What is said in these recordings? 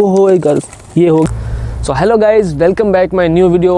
ओहो एक गर्ल ये हो। So hello guys welcome back my new video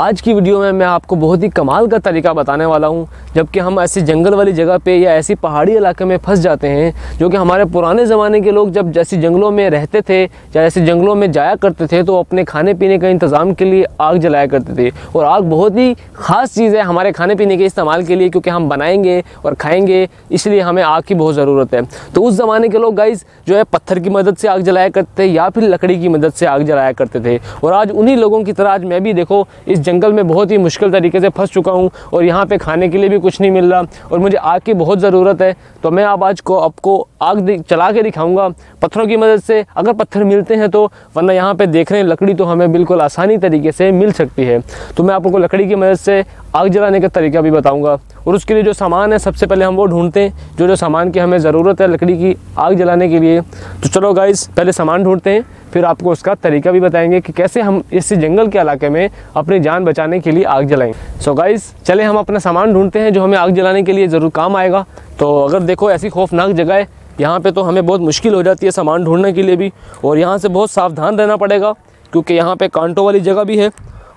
आज की वीडियो में मैं आपको बहुत ही कमाल का तरीका बताने वाला हूँ। जबकि हम ऐसी जंगल वाली जगह पे या ऐसी पहाड़ी इलाके में फंस जाते हैं, जो कि हमारे पुराने ज़माने के लोग जब जैसी जंगलों में रहते थे या ऐसे जंगलों में जाया करते थे तो अपने खाने पीने का इंतज़ाम के लिए आग जलाया करते थे। और आग बहुत ही ख़ास चीज़ है हमारे खाने पीने के इस्तेमाल के लिए, क्योंकि हम बनाएँगे और खाएँगे, इसलिए हमें आग की बहुत ज़रूरत है। तो उस ज़माने के लोग गाइज़ जो है पत्थर की मदद से आग जलाया करते थे या फिर लकड़ी की मदद से आग जलाया करते थे। और आज उन्हीं लोगों की तरह आज मैं भी देखो, इस जंगल में बहुत ही मुश्किल तरीके से फंस चुका हूँ और यहाँ पे खाने के लिए भी कुछ नहीं मिल रहा और मुझे आग की बहुत ज़रूरत है तो मैं आप आज को आपको आग चला के दिखाऊँगा पत्थरों की मदद से। अगर पत्थर मिलते हैं तो वरना यहाँ पे देख रहे हैं लकड़ी तो हमें बिल्कुल आसानी तरीके से मिल सकती है। तो मैं आपको लकड़ी की मदद से आग जलाने का तरीका भी बताऊँगा और उसके लिए जो सामान है, सबसे पहले हम वो ढूंढते हैं जो जो सामान की हमें ज़रूरत है लकड़ी की आग जलाने के लिए। तो चलो गाइस पहले सामान ढूंढते हैं। फिर आपको उसका तरीका भी बताएँगे कि कैसे हम इस जंगल के इलाके में अपनी जान बचाने के लिए आग जलाएँगे सो गाइस चले हम अपना सामान ढूंढते हैं जो हमें आग जलाने के लिए ज़रूर काम आएगा। तो अगर देखो ऐसी खौफनाक जगह है, यहाँ पे तो हमें बहुत मुश्किल हो जाती है सामान ढूँढने के लिए भी। और यहाँ से बहुत सावधान रहना पड़ेगा, क्योंकि यहाँ पे कांटों वाली जगह भी है।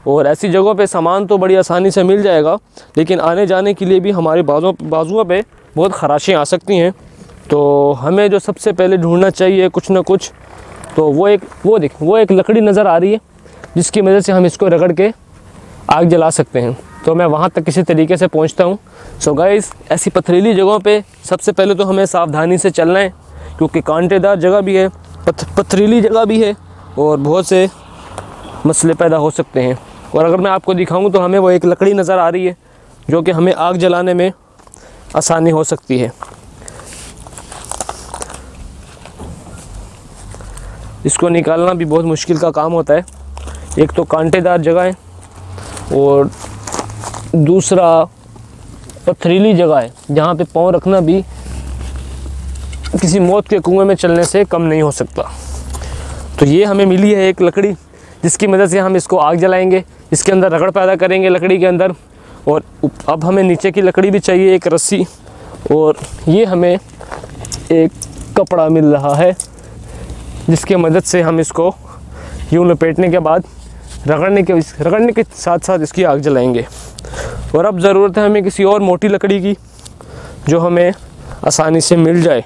और ऐसी जगहों पे सामान तो बड़ी आसानी से मिल जाएगा, लेकिन आने जाने के लिए भी हमारे बाजुओं बाजुओं पे बहुत खराशें आ सकती हैं। तो हमें जो सबसे पहले ढूंढना चाहिए कुछ ना कुछ तो वो एक, वो देख, वो एक लकड़ी नज़र आ रही है, जिसकी वजह से हम इसको रगड़ के आग जला सकते हैं। तो मैं वहाँ तक किसी तरीके से पहुँचता हूँ। सो गाइस ऐसी पथरीली जगहों पे सबसे पहले तो हमें सावधानी से चलना है, क्योंकि कांटेदार जगह भी है, पथ, पथरीली जगह भी है, और बहुत से मसले पैदा हो सकते हैं। और अगर मैं आपको दिखाऊँ तो हमें वो एक लकड़ी नज़र आ रही है, जो कि हमें आग जलाने में आसानी हो सकती है। इसको निकालना भी बहुत मुश्किल का काम होता है। एक तो कांटेदार जगह है और दूसरा पथरीली जगह है, जहाँ पे पाँव रखना भी किसी मौत के कुएँ में चलने से कम नहीं हो सकता। तो ये हमें मिली है एक लकड़ी, जिसकी मदद से हम इसको आग जलाएँगे, इसके अंदर रगड़ पैदा करेंगे लकड़ी के अंदर। और अब हमें नीचे की लकड़ी भी चाहिए एक रस्सी, और ये हमें एक कपड़ा मिल रहा है। जिसके मदद से हम इसको यूँ लपेटने के बाद, रगड़ने के रगड़ने के साथ साथ इसकी आग जलाएँगे। और अब ज़रूरत है हमें किसी और मोटी लकड़ी की, जो हमें आसानी से मिल जाए।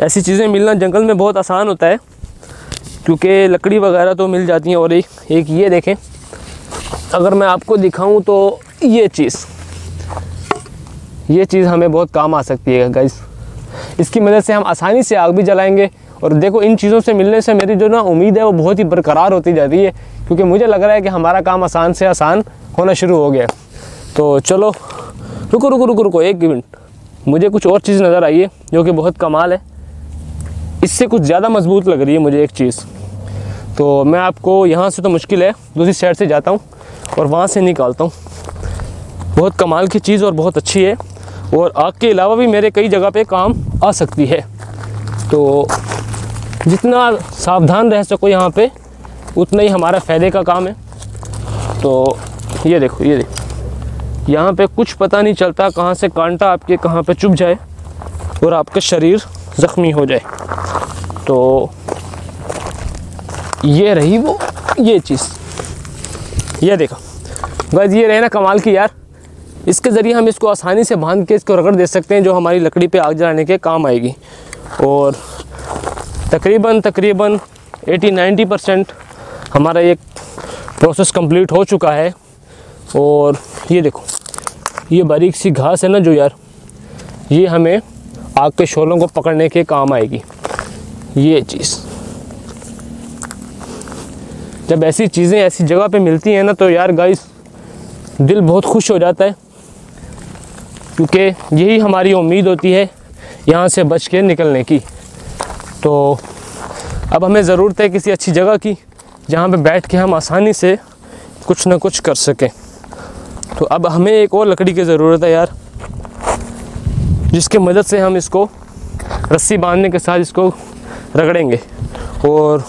ऐसी चीज़ें मिलना जंगल में बहुत आसान होता है, क्योंकि लकड़ी वगैरह तो मिल जाती हैं। और एक एक ये देखें, अगर मैं आपको दिखाऊँ तो ये चीज़ ये चीज़ हमें बहुत काम आ सकती है गाइस इसकी मदद से हम आसानी से आग भी जलाएँगे। और देखो, इन चीज़ों से मिलने से मेरी जो ना उम्मीद है, वो बहुत ही बरकरार होती जाती है, क्योंकि मुझे लग रहा है कि हमारा काम आसान से आसान होना शुरू हो गया। तो चलो, रुको रुको रुको रुको, एक मिनट। मुझे कुछ और चीज़ नज़र आई है, जो कि बहुत कमाल है। इससे कुछ ज़्यादा मज़बूत लग रही है मुझे एक चीज़। तो मैं आपको यहाँ से तो मुश्किल है, दूसरी साइड से जाता हूँ और वहाँ से निकालता हूँ। बहुत कमाल की चीज़ और बहुत अच्छी है। और आग के अलावा भी मेरे कई जगह पे काम आ सकती है। तो जितना सावधान रह सको यहाँ पे, उतना ही हमारा फ़ायदे का काम है। तो ये देखो ये देखो। यहाँ पे कुछ पता नहीं चलता कहाँ से कांटा आपके कहाँ पे चुभ जाए और आपका शरीर ज़ख्मी हो जाए। तो ये रही वो, ये चीज़। ये देखो। बस ये रहे ना कमाल की यार। इसके ज़रिए हम इसको आसानी से बाँध के इसको रगड़ दे सकते हैं, जो हमारी लकड़ी पे आग जलाने के काम आएगी। और तकरीबन तकरीबन 80-90 परसेंट हमारा ये प्रोसेस कंप्लीट हो चुका है। और ये देखो, ये बारीक सी घास है ना जो यार, ये हमें आग के शोलों को पकड़ने के काम आएगी। ये चीज़। जब ऐसी चीज़ें ऐसी जगह पे मिलती हैं ना तो यार गाइस दिल बहुत खुश हो जाता है। क्योंकि यही हमारी उम्मीद होती है यहाँ से बच के निकलने की। तो अब हमें ज़रूरत है किसी अच्छी जगह की, जहाँ पे बैठ के हम आसानी से कुछ ना कुछ कर सकें। तो अब हमें एक और लकड़ी की ज़रूरत है यार, जिसके मदद से हम इसको रस्सी बांधने के साथ इसको रगड़ेंगे। और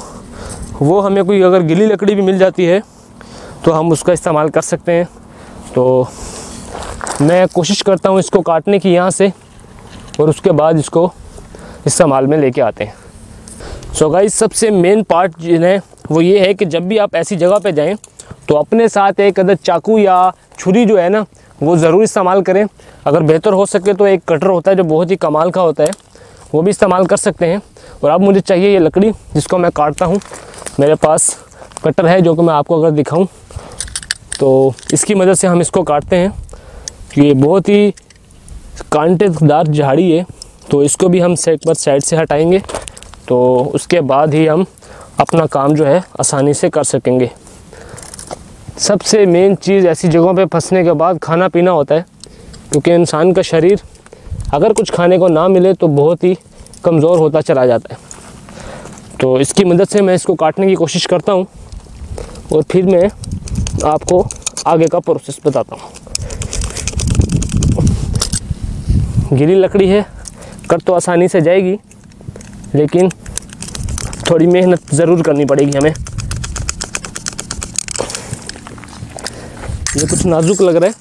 वो हमें कोई अगर गिली लकड़ी भी मिल जाती है तो हम उसका इस्तेमाल कर सकते हैं। तो मैं कोशिश करता हूँ इसको काटने की यहाँ से और उसके बाद इसको इस्तेमाल में लेके आते हैं। सो so गाइस सबसे मेन पार्ट जो है वो ये है कि जब भी आप ऐसी जगह पे जाएँ तो अपने साथ एक अदर चाकू या छुरी जो है ना, वो ज़रूर इस्तेमाल करें। अगर बेहतर हो सके तो एक कटर होता है जो बहुत ही कमाल का होता है, वो भी इस्तेमाल कर सकते हैं। और अब मुझे चाहिए ये लकड़ी, जिसको मैं काटता हूँ। मेरे पास कटर है जो कि मैं आपको अगर दिखाऊँ तो इसकी मदद से हम इसको काटते हैं। ये बहुत ही कांटेदार झाड़ी है। तो इसको भी हम एक बार साइड से हटाएँगे। तो उसके बाद ही हम अपना काम जो है आसानी से कर सकेंगे। सबसे मेन चीज़ ऐसी जगहों पे फंसने के बाद खाना पीना होता है। क्योंकि इंसान का शरीर अगर कुछ खाने को ना मिले तो बहुत ही कमज़ोर होता चला जाता है। तो इसकी मदद से मैं इसको काटने की कोशिश करता हूँ और फिर मैं आपको आगे का प्रोसेस बताता हूँ। गिरी लकड़ी है कट तो आसानी से जाएगी, लेकिन थोड़ी मेहनत ज़रूर करनी पड़ेगी हमें। ये कुछ नाजुक लग रहा है।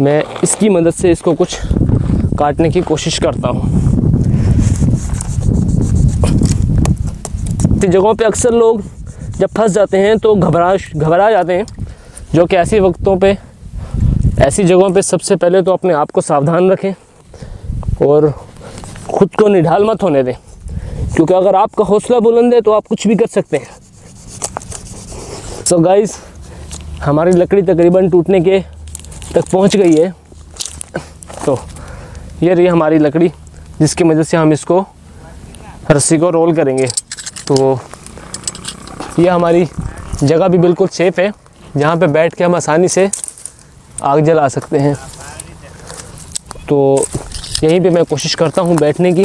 मैं इसकी मदद से इसको कुछ काटने की कोशिश करता हूँ। जगहों पे अक्सर लोग जब फंस जाते हैं तो घबरा घबरा जाते हैं, जो कि ऐसी वक्तों पे, ऐसी जगहों पे सबसे पहले तो अपने आप को सावधान रखें। और ख़ुद को निढाल मत होने दें। क्योंकि अगर आपका हौसला बुलंद है तो आप कुछ भी कर सकते हैं। सो so गाइस हमारी लकड़ी तकरीबन टूटने के तक पहुँच गई है। तो ये रही हमारी लकड़ी, जिसकी मदद से हम इसको रस्सी को रोल करेंगे। तो ये हमारी जगह भी बिल्कुल सेफ़ है, जहाँ पे बैठ के हम आसानी से आग जला सकते हैं। तो यहीं पे मैं कोशिश करता हूँ बैठने की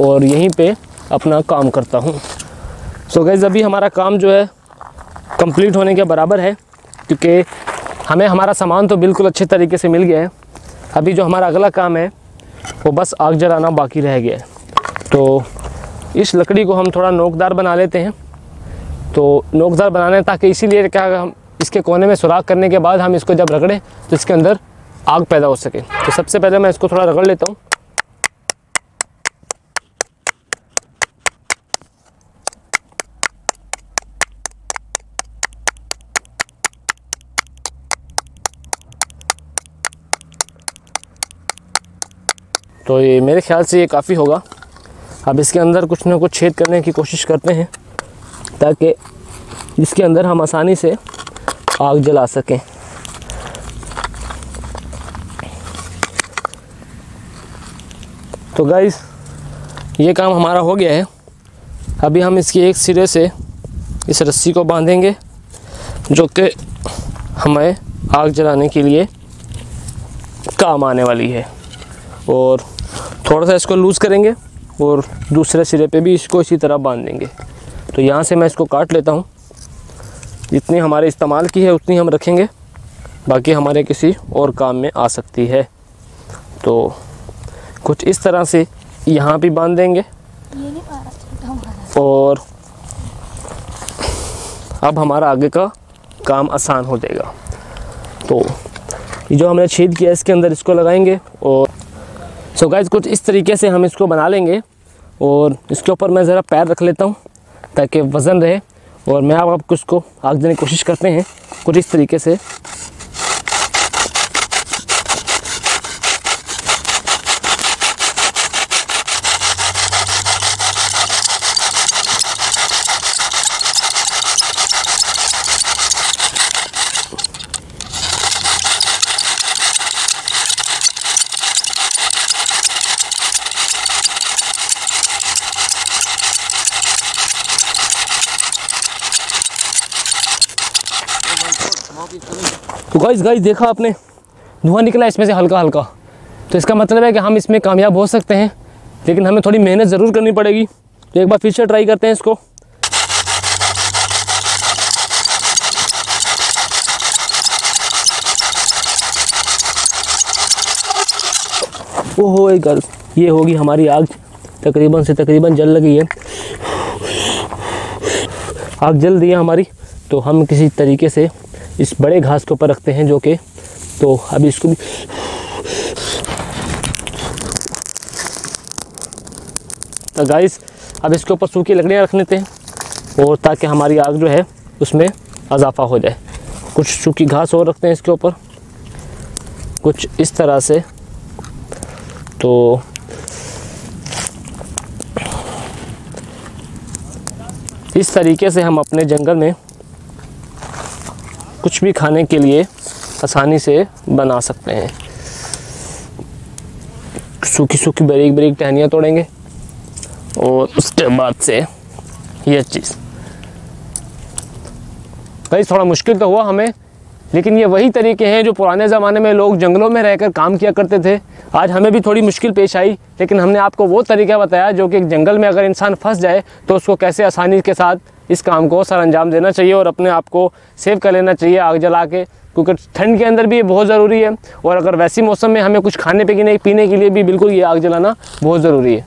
और यहीं पे अपना काम करता हूँ। सो so गैज़ अभी हमारा काम जो है कंप्लीट होने के बराबर है क्योंकि हमें हमारा सामान तो बिल्कुल अच्छे तरीके से मिल गया है। अभी जो हमारा अगला काम है, वो बस आग जलाना बाकी रह गया है। तो इस लकड़ी को हम थोड़ा नोकदार बना लेते हैं। तो नोकदार बनाने ताकि इसीलिए क्या हम इसके कोने में सुराख करने के बाद हम इसको जब रगड़ें तो इसके अंदर आग पैदा हो सके। तो सबसे पहले मैं इसको थोड़ा रगड़ लेता हूँ। तो ये मेरे ख्याल से ये काफ़ी होगा। अब इसके अंदर कुछ ना कुछ छेद करने की कोशिश करते हैं, ताकि इसके अंदर हम आसानी से आग जला सकें। तो गाइस ये काम हमारा हो गया है। अभी हम इसकी एक सिरे से इस रस्सी को बांधेंगे, जो कि हमें आग जलाने के लिए काम आने वाली है। और थोड़ा सा इसको लूज़ करेंगे और दूसरे सिरे पे भी इसको इसी तरह बाँध देंगे तो यहाँ से मैं इसको काट लेता हूँ। जितनी हमारे इस्तेमाल की है, उतनी हम रखेंगे। बाकी हमारे किसी और काम में आ सकती है। तो कुछ इस तरह से यहाँ भी बाँध देंगे। और अब हमारा आगे का काम आसान हो जाएगा। तो ये जो हमने छेद किया इसके अंदर इसको लगाएँगे और सो गाइज़ कुछ इस तरीके से हम इसको बना लेंगे। और इसके ऊपर मैं ज़रा पैर रख लेता हूँ ताकि वज़न रहे। और मैं आप आपको इसको आग देने की कोशिश करते हैं कुछ इस तरीके से। तो गाइस गाइस देखा आपने? धुआँ निकला इसमें से हल्का हल्का। तो इसका मतलब है कि हम इसमें कामयाब हो सकते हैं, लेकिन हमें थोड़ी मेहनत ज़रूर करनी पड़ेगी। तो एक बार फिर से ट्राई करते हैं इसको। ओहो, एक ये होगी हमारी आग। तकरीबन से तकरीबन जल लगी है। आग जल दी है हमारी। तो हम किसी तरीके से इस बड़े घास के ऊपर रखते हैं जो कि तो अभी इसको भी तो गाइस अब इसके ऊपर सूखी लकड़ियाँ रख लेते हैं और ताकि हमारी आग जो है उसमें इजाफा हो जाए। कुछ सूखी घास और रखते हैं इसके ऊपर। कुछ इस तरह से। तो इस तरीके से हम अपने जंगल में कुछ भी खाने के लिए आसानी से बना सकते हैं। सूखी सूखी, बारीक बारीक टहनियाँ तोड़ेंगे और उसके बाद से ये चीज़। कई थोड़ा मुश्किल तो हुआ हमें, लेकिन ये वही तरीके हैं जो पुराने ज़माने में लोग जंगलों में रहकर काम किया करते थे। आज हमें भी थोड़ी मुश्किल पेश आई, लेकिन हमने आपको वो तरीका बताया जो कि जंगल में अगर इंसान फंस जाए तो उसको कैसे आसानी के साथ इस काम को सर अंजाम देना चाहिए और अपने आप को सेव कर लेना चाहिए आग जला के क्योंकि ठंड के अंदर भी ये बहुत ज़रूरी है। और अगर वैसी मौसम में हमें कुछ खाने पीने पीने के लिए भी बिल्कुल ये आग जलाना बहुत ज़रूरी है।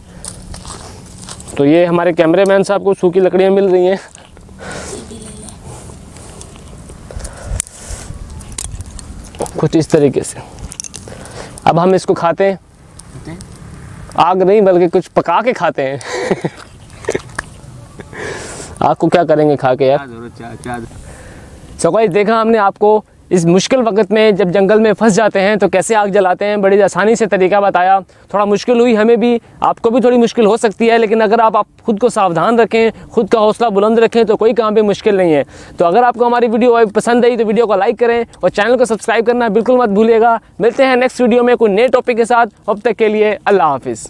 तो ये हमारे कैमरे मैन साहब को सूखी लकड़ियाँ मिल रही हैं। कुछ इस तरीके से। अब हम इसको खाते हैं? आग नहीं बल्कि कुछ पका के खाते हैं। आग को क्या करेंगे खा के यार? सो so देखा हमने आपको इस मुश्किल वक्त में जब जंगल में फंस जाते हैं तो कैसे आग जलाते हैं बड़ी आसानी से तरीका बताया। थोड़ा मुश्किल हुई हमें भी आपको भी थोड़ी मुश्किल हो सकती है लेकिन अगर आप, आप खुद को सावधान रखें खुद का हौसला बुलंद रखें तो कोई काम भी मुश्किल नहीं है। तो अगर आपको हमारी वीडियो पसंद आई तो वीडियो को लाइक करें और चैनल को सब्सक्राइब करना बिल्कुल मत भूलिएगा। मिलते हैं नेक्स्ट वीडियो में कोई नए टॉपिक के साथ। अब तक के लिए अल्लाह हाफिज़।